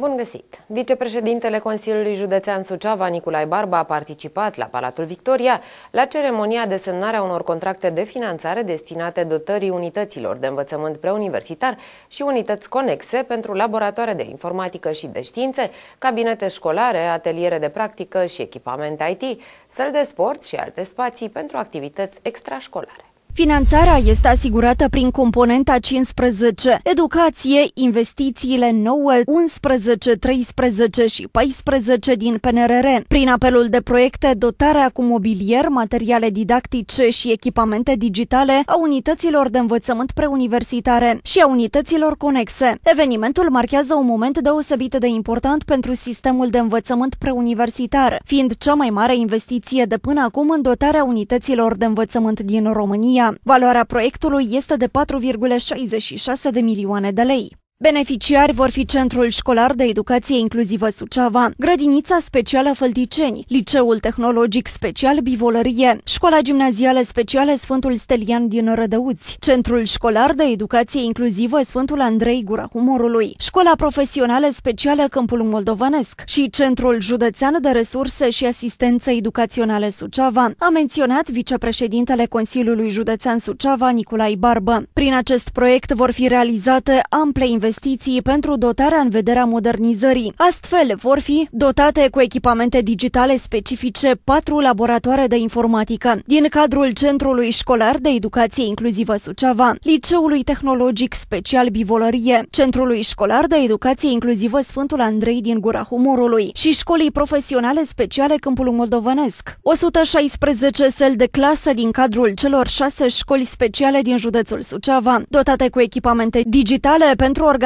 Bun găsit! Vicepreședintele Consiliului Județean Suceava, Nicolae Barba, a participat la Palatul Victoria la ceremonia de semnare a unor contracte de finanțare destinate dotării unităților de învățământ preuniversitar și unități conexe pentru laboratoare de informatică și de științe, cabinete școlare, ateliere de practică și echipamente IT, săli de sport și alte spații pentru activități extrașcolare. Finanțarea este asigurată prin componenta 15, educație, investițiile 9, 11, 13 și 14 din PNRR. Prin apelul de proiecte, dotarea cu mobilier, materiale didactice și echipamente digitale a unităților de învățământ preuniversitare și a unităților conexe. Evenimentul marchează un moment deosebit de important pentru sistemul de învățământ preuniversitar, fiind cea mai mare investiție de până acum în dotarea unităților de învățământ din România. Valoarea proiectului este de 4,66 de milioane de lei. Beneficiari vor fi Centrul Școlar de Educație Inclusivă Suceava, Grădinița Specială Fălticeni, Liceul Tehnologic Special Bivolărie, Școala Gimnazială Specială Sfântul Stelian din Rădăuți, Centrul Școlar de Educație Inclusivă Sfântul Andrei Gura Humorului, Școala Profesională Specială Câmpul Moldovanesc și Centrul Județean de Resurse și Asistență Educaționale Suceava, a menționat vicepreședintele Consiliului Județean Suceava, Nicolai Barbă. Prin acest proiect vor fi realizate ample investiții investiții pentru dotarea în vederea modernizării. Astfel, vor fi dotate cu echipamente digitale specifice patru laboratoare de informatică din cadrul Centrului Școlar de Educație Inclusivă Suceava, Liceului Tehnologic Special Bivolărie, Centrului Școlar de Educație Inclusivă Sfântul Andrei din Gura Humorului și Școlii Profesionale Speciale Câmpul Moldovenesc. 116 săli de clasă din cadrul celor șase școli speciale din județul Suceava, dotate cu echipamente digitale pentru organizarea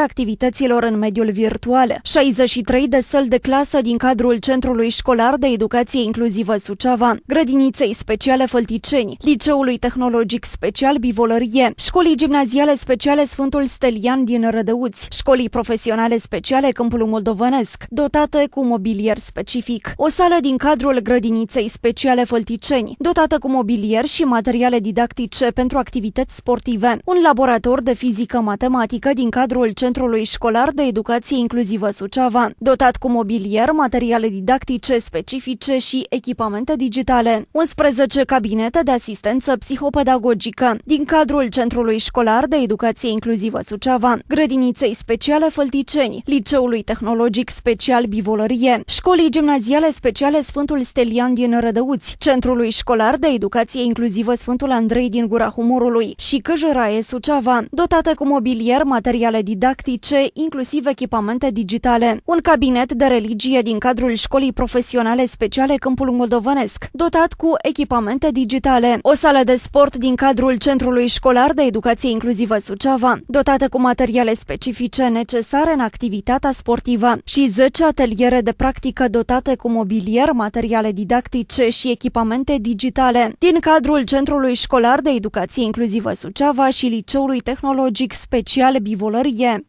activităților în mediul virtual, 63 de săli de clasă din cadrul Centrului Școlar de Educație Inclusivă Suceava, grădiniței speciale Fălticeni, Liceului Tehnologic Special Bivolărie, Școlii Gimnaziale Speciale Sfântul Stelian din Rădăuți, Școlii Profesionale Speciale Câmpul Moldovenesc, dotate cu mobilier specific, o sală din cadrul grădiniței speciale Fălticeni, dotată cu mobilier și materiale didactice pentru activități sportive, un laborator de fizică-matematică din cadrul Centrului Școlar de Educație Inclusivă Suceava, dotat cu mobilier, materiale didactice specifice și echipamente digitale, 11 cabinete de asistență psihopedagogică din cadrul Centrului Școlar de Educație Inclusivă Suceava, grădiniței speciale Fălticeni, Liceului Tehnologic Special Bivolărie, Școlii Gimnaziale Speciale Sfântul Stelian din Rădăuți, Centrului Școlar de Educație Inclusivă Sfântul Andrei din Gura Humorului și Căjăraie Suceava, dotate cu mobilier, materiale materiale didactice, inclusiv echipamente digitale. Un cabinet de religie din cadrul Școlii Profesionale Speciale Câmpul Moldovenesc, dotat cu echipamente digitale. O sală de sport din cadrul Centrului Școlar de Educație Inclusivă Suceava, dotată cu materiale specifice necesare în activitatea sportivă și 10 ateliere de practică dotate cu mobilier, materiale didactice și echipamente digitale din cadrul Centrului Școlar de Educație Inclusivă Suceava și Liceului Tehnologic Special Bivolă Amarya